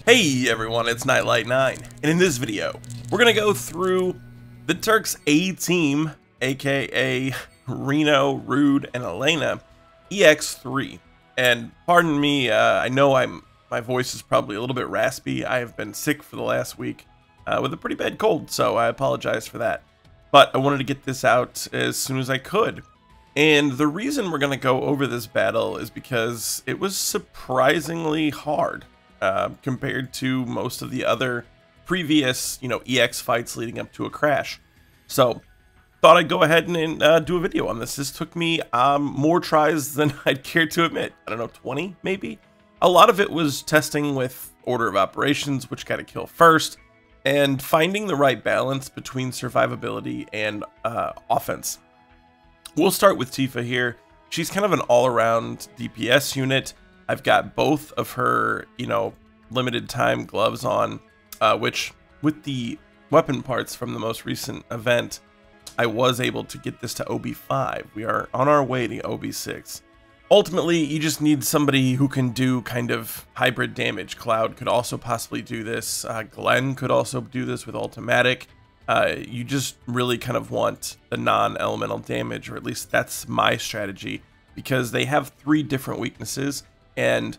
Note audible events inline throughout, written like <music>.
Hey everyone, it's Nitelight9, and in this video, we're gonna go through the Turks A team, aka Reno, Rude, and Elena, EX3. And pardon me, uh, I know I'm my voice is probably a little bit raspy. I have been sick for the last week uh, with a pretty bad cold, so I apologize for that. But I wanted to get this out as soon as I could. And the reason we're going to go over this battle is because it was surprisingly hard uh, compared to most of the other previous, you know, EX fights leading up to a crash. So, thought I'd go ahead and uh, do a video on this. This took me um, more tries than <laughs> I'd care to admit. I don't know, 20 maybe? A lot of it was testing with order of operations, which got to kill first, and finding the right balance between survivability and uh, offense. We'll start with Tifa here. She's kind of an all-around DPS unit. I've got both of her, you know, limited time gloves on, uh, which with the weapon parts from the most recent event, I was able to get this to OB5. We are on our way to OB6. Ultimately, you just need somebody who can do kind of hybrid damage. Cloud could also possibly do this. Uh, Glenn could also do this with Ultimatic. Uh, you just really kind of want the non-elemental damage, or at least that's my strategy, because they have three different weaknesses, and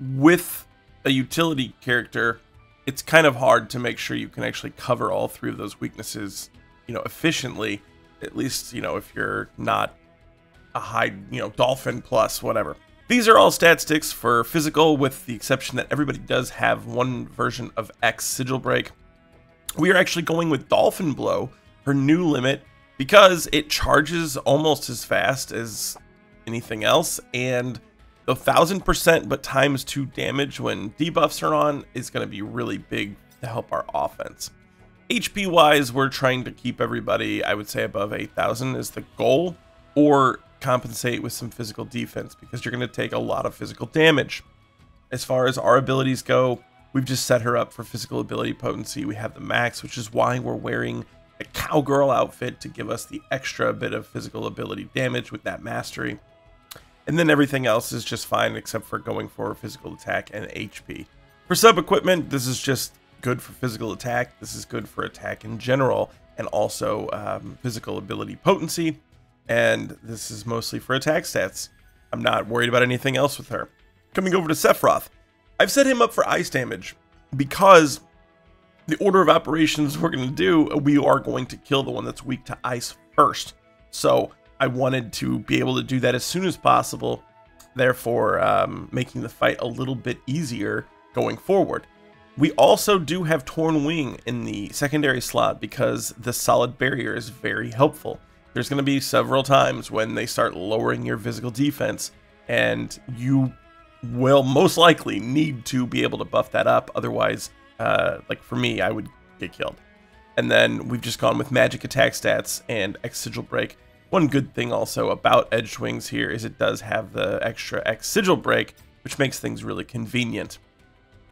with a utility character, it's kind of hard to make sure you can actually cover all three of those weaknesses, you know, efficiently. At least, you know, if you're not a high, you know, dolphin plus whatever. These are all stat sticks for physical, with the exception that everybody does have one version of X Sigil Break. We are actually going with Dolphin Blow, her new limit, because it charges almost as fast as anything else, and the thousand percent but times two damage when debuffs are on is going to be really big to help our offense. HP wise, we're trying to keep everybody, I would say, above 8,000 is the goal, or compensate with some physical defense because you're going to take a lot of physical damage. As far as our abilities go, we've just set her up for physical ability potency. We have the max, which is why we're wearing a cowgirl outfit to give us the extra bit of physical ability damage with that mastery. And then everything else is just fine except for going for physical attack and HP. For sub equipment, this is just good for physical attack. This is good for attack in general and also um, physical ability potency and this is mostly for attack stats. I'm not worried about anything else with her. Coming over to Sephiroth, I've set him up for ice damage because the order of operations we're going to do, we are going to kill the one that's weak to ice first. So I wanted to be able to do that as soon as possible, therefore um, making the fight a little bit easier going forward. We also do have Torn Wing in the secondary slot because the solid barrier is very helpful there's going to be several times when they start lowering your physical defense, and you will most likely need to be able to buff that up. Otherwise, uh, like for me, I would get killed. And then we've just gone with magic attack stats and X Sigil Break. One good thing also about Edge Wings here is it does have the extra X Sigil Break, which makes things really convenient.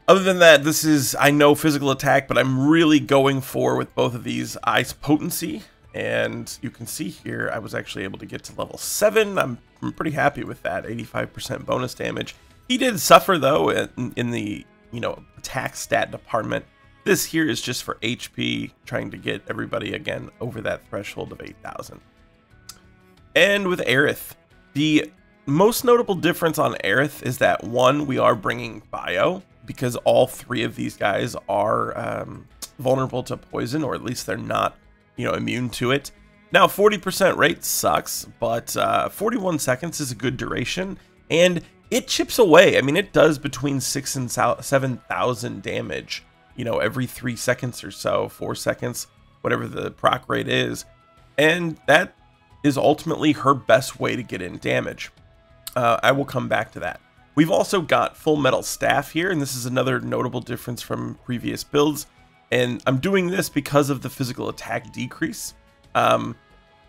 Other than that, this is, I know physical attack, but I'm really going for with both of these Ice Potency and you can see here, I was actually able to get to level 7. I'm, I'm pretty happy with that, 85% bonus damage. He did suffer, though, in, in the, you know, attack stat department. This here is just for HP, trying to get everybody, again, over that threshold of 8,000. And with Aerith, the most notable difference on Aerith is that, one, we are bringing Bio, because all three of these guys are um, vulnerable to poison, or at least they're not you know, immune to it. Now, 40% rate sucks, but uh, 41 seconds is a good duration, and it chips away. I mean, it does between 6 and 7,000 damage, you know, every 3 seconds or so, 4 seconds, whatever the proc rate is. And that is ultimately her best way to get in damage. Uh, I will come back to that. We've also got Full Metal Staff here, and this is another notable difference from previous builds. And I'm doing this because of the physical attack decrease. Um,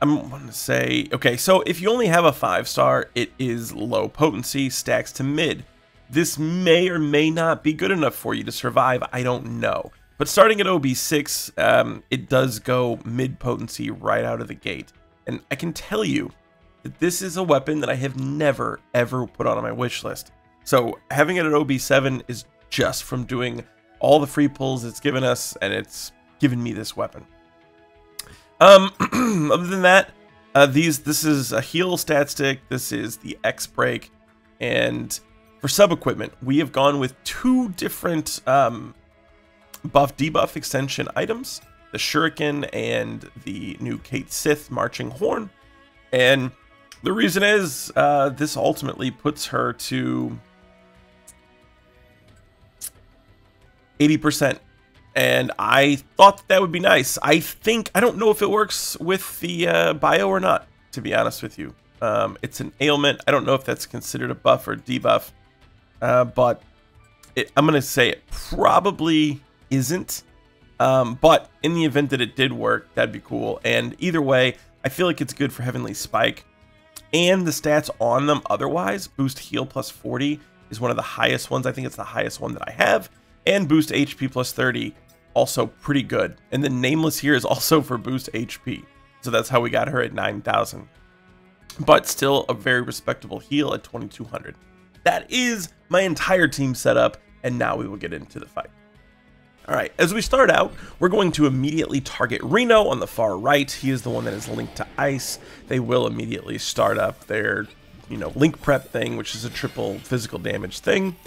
I'm going to say, okay, so if you only have a five star, it is low potency, stacks to mid. This may or may not be good enough for you to survive, I don't know. But starting at OB6, um, it does go mid potency right out of the gate. And I can tell you that this is a weapon that I have never, ever put on my wish list. So having it at OB7 is just from doing all the free pulls it's given us, and it's given me this weapon. Um, <clears throat> other than that, uh, these this is a heal stat stick. This is the X break, and for sub equipment, we have gone with two different um, buff debuff extension items: the Shuriken and the new Cait Sith marching horn. And the reason is uh, this ultimately puts her to 80% and I thought that, that would be nice. I think I don't know if it works with the uh, bio or not. To be honest with you, um, it's an ailment. I don't know if that's considered a buff or debuff, uh, but it, I'm gonna say it probably isn't. Um, but in the event that it did work, that'd be cool. And either way, I feel like it's good for Heavenly Spike. And the stats on them otherwise, boost heal plus 40 is one of the highest ones. I think it's the highest one that I have. And boost HP plus 30 also pretty good. And the Nameless here is also <laughs> for boost HP. So that's how we got her at 9,000. But still a very respectable heal at 2,200. That is my entire team setup, and now we will get into the fight. Alright, as we start out, we're going to immediately target Reno on the far right. He is the one that is linked to ice. They will immediately start up their, you know, link prep thing, which is a triple physical damage thing.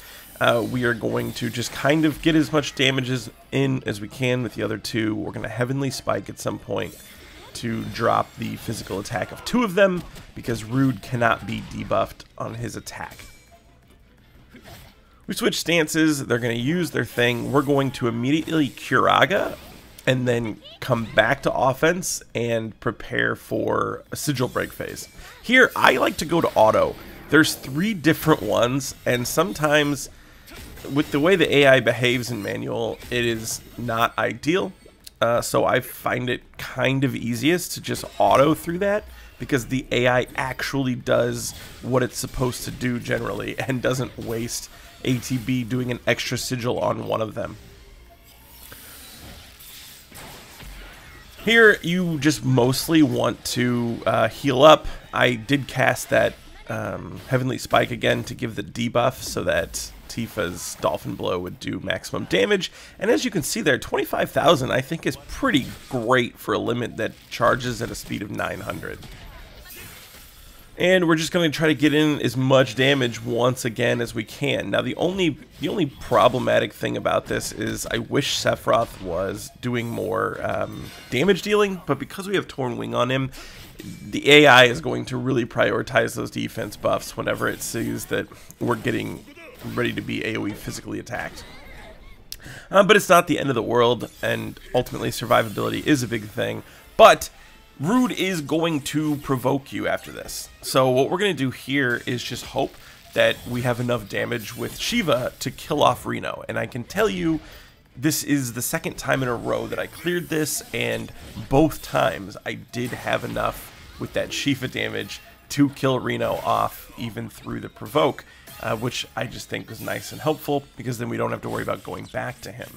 Uh, we are going to just kind of get as much damage as in as we can with the other two. We're going to Heavenly Spike at some point to drop the physical attack of two of them because Rude cannot be debuffed on his attack. We switch stances. They're going to use their thing. We're going to immediately Curaga and then come back to offense and prepare for a sigil break phase. Here, I like to go to auto. There's three different ones, and sometimes with the way the AI behaves in manual, it is not ideal. Uh, so I find it kind of easiest to just auto through that because the AI actually does what it's supposed to do generally and doesn't waste ATB doing an extra sigil on one of them. Here, you just mostly want to uh, heal up. I did cast that um, Heavenly Spike again to give the debuff so that Tifa's Dolphin Blow would do maximum damage. And as you can see there, 25,000 I think is pretty great for a limit that charges at a speed of 900. And we're just going to try to get in as much damage once again as we can. Now the only the only problematic thing about this is I wish Sephiroth was doing more um, damage dealing, but because we have Torn Wing on him, the AI is going to really prioritize those defense buffs whenever it sees that we're getting ready to be AoE physically attacked. Uh, but it's not the end of the world, and ultimately survivability is a big thing. But Rude is going to provoke you after this. So what we're going to do here is just hope that we have enough damage with Shiva to kill off Reno. And I can tell you, this is the second time in a row that I cleared this, and both times I did have enough with that Shiva damage to kill Reno off even through the provoke uh, which I just think was nice and helpful because then we don't have to worry about going back to him.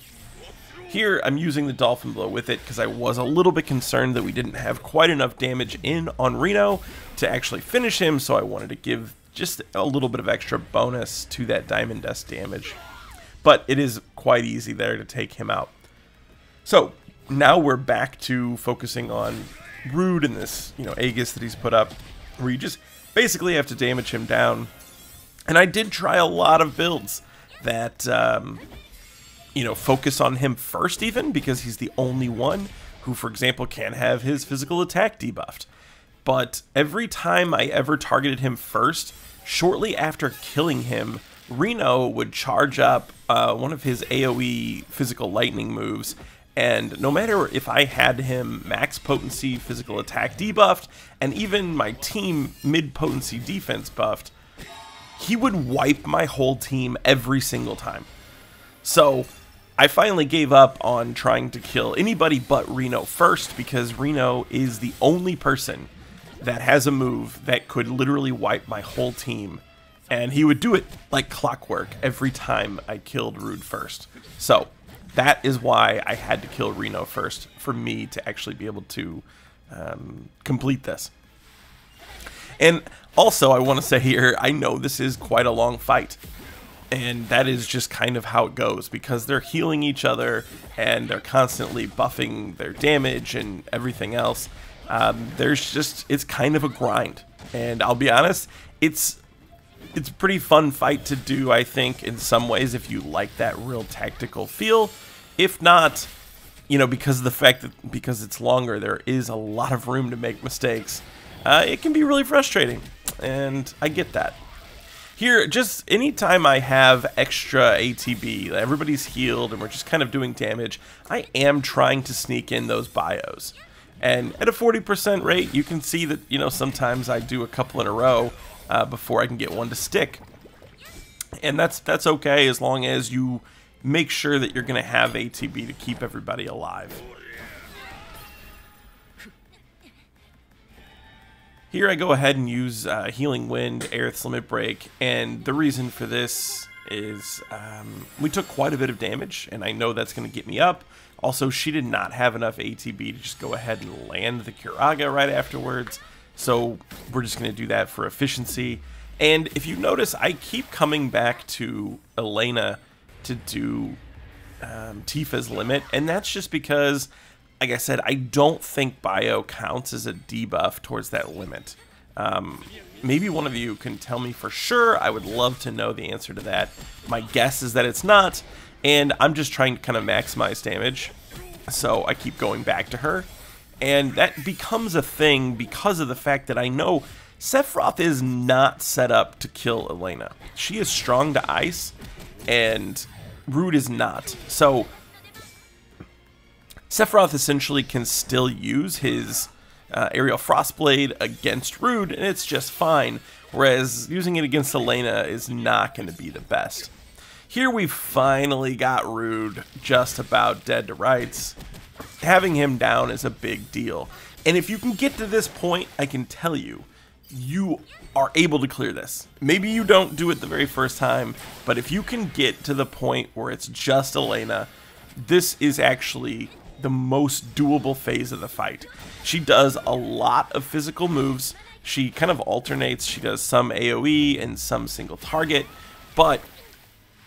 Here, I'm using the Dolphin Blow with it because I was a little bit concerned that we didn't have quite enough damage in on Reno to actually finish him, so I wanted to give just a little bit of extra bonus to that Diamond Dust damage. But it is quite easy there to take him out. So, now we're back to focusing on Rude and this, you know, Aegis that he's put up, where you just basically have to damage him down and I did try a lot of builds that, um, you know, focus on him first, even because he's the only one who, for example, can have his physical attack debuffed. But every time I ever targeted him first, shortly after killing him, Reno would charge up uh, one of his AoE physical lightning moves. And no matter if I had him max potency physical attack debuffed, and even my team mid potency defense buffed, he would wipe my whole team every single time. So I finally gave up on trying to kill anybody but Reno first because Reno is the only person that has a move that could literally wipe my whole team. And he would do it like clockwork every time I killed Rude first. So that is why I had to kill Reno first for me to actually be able to um, complete this. And also, I want to say here, I know this is quite a long fight. And that is just kind of how it goes because they're healing each other and they're constantly buffing their damage and everything else. Um, there's just, it's kind of a grind. And I'll be honest, it's it's a pretty fun fight to do, I think, in some ways, if you like that real tactical feel. If not, you know, because of the fact that because it's longer, there is a lot of room to make mistakes. Uh, it can be really frustrating, and I get that. Here, just anytime I have extra ATB, everybody's healed and we're just kind of doing damage, I am trying to sneak in those bios. And at a 40% rate, you can see that, you know, sometimes I do a couple in a row uh, before I can get one to stick. And that's that's okay as long as you make sure that you're going to have ATB to keep everybody alive. Here I go ahead and use uh, Healing Wind, Aerith's Limit Break, and the reason for this is um, we took quite a bit of damage, and I know that's going to get me up. Also, she did not have enough ATB to just go ahead and land the Curaga right afterwards. So we're just going to do that for efficiency. And if you notice, I keep coming back to Elena to do um, Tifa's limit, and that's just because, like I said, I don't think Bio counts as a debuff towards that limit. Um, maybe one of you can tell me for sure. I would love to know the answer to that. My guess is that it's not, and I'm just trying to kind of maximize damage, so I keep going back to her. And that becomes a thing because of the fact that I know Sephiroth is not set up to kill Elena. She is strong to ice, and Rude is not. So Sephiroth essentially can still use his uh, Aerial Frostblade against Rude, and it's just fine. Whereas using it against Elena is not going to be the best. Here we finally got Rude just about dead to rights having him down is a big deal. And if you can get to this point, I can tell you, you are able to clear this. Maybe you don't do it the very first time, but if you can get to the point where it's just Elena, this is actually the most doable phase of the fight. She does a lot of physical moves. She kind of alternates. She does some AoE and some single target, but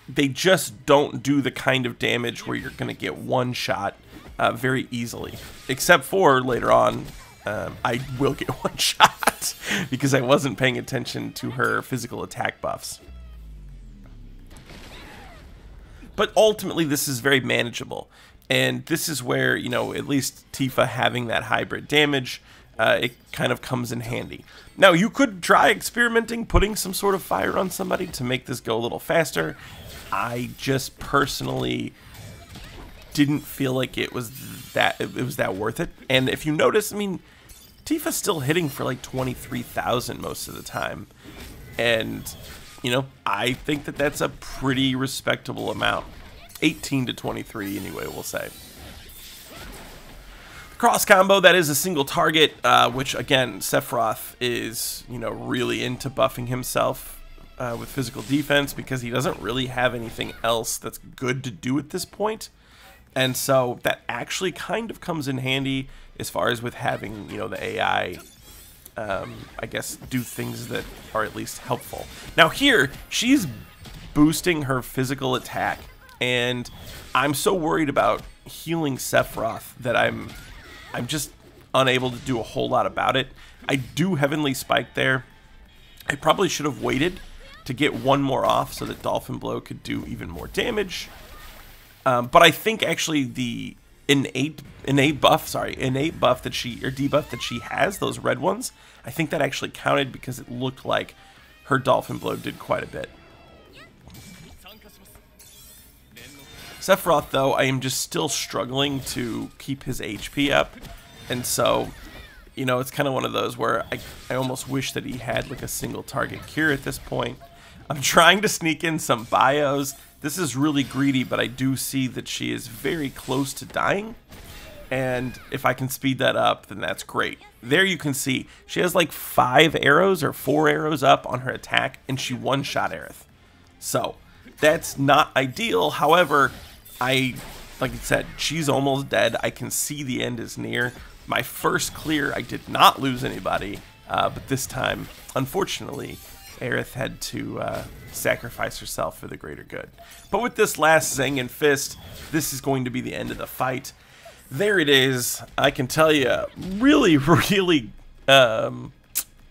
they just don't do the kind of damage where you're going to get one shot uh, very easily. Except for later on, um, I will get <laughs> one shot because I wasn't paying attention to her physical attack buffs. But ultimately, this is very manageable. And this is where, you know, at least Tifa having that hybrid damage, uh, it kind of comes in handy. Now, you could try experimenting, putting some sort of fire on somebody to make this go a little faster. I just personally didn't feel like it was that it was that worth it. And if you notice, I mean, Tifa's still hitting for like 23,000 most of the time. And, you know, I think that that's a pretty respectable amount. 18 to 23 anyway, we'll say. Cross combo, that is a single target, uh, which again, Sephiroth is, you know, really into buffing himself uh, with physical defense because he doesn't really have anything else that's good to do at this point. And so that actually kind of comes in handy as far as with having, you know, the AI, um, I guess, do things that are at least helpful. Now here, she's boosting her physical attack, and I'm so worried about healing Sephiroth that I'm, I'm just unable to do a whole lot about it. I do Heavenly Spike there. I probably should have waited to get one more off so that Dolphin Blow could do even more damage. Um, but I think actually the innate innate buff, sorry, innate buff that she or debuff that she has, those red ones, I think that actually counted because it looked like her dolphin blow did quite a bit. Sephiroth, though, I am just still struggling to keep his HP up, and so, you know, it's kind of one of those where I, I almost wish that he had like a single target cure at this point. I'm trying to sneak in some bios this is really greedy, but I do see that she is very close to dying. And if I can speed that up, then that's great. There you can see she has like five arrows or four arrows up on her attack, and she one-shot Aerith. So that's not ideal. However, I, like I said, she's almost dead. I can see the end is near. My first clear, I did not lose anybody, uh, but this time, unfortunately, Aerith had to uh, sacrifice herself for the greater good. But with this last Zangan Fist, this is going to be the end of the fight. There it is. I can tell you, really, <laughs> really um,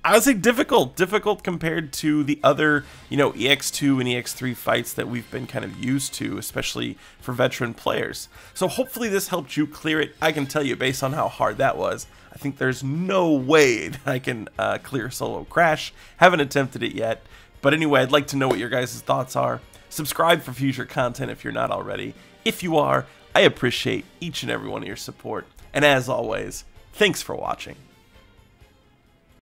I would say difficult, difficult compared to the other, you know, EX2 and EX3 fights that we've been kind of used to, especially for veteran players. So hopefully this helped you clear it. I can tell you, based on how hard that was, I think there's no way <laughs> that I can uh, clear Solo Crash. Haven't attempted it yet. But anyway, I'd like to know what your guys' thoughts are. Subscribe for future content if you're not already. If you are, I appreciate each and every one of your support. And as always, thanks for watching.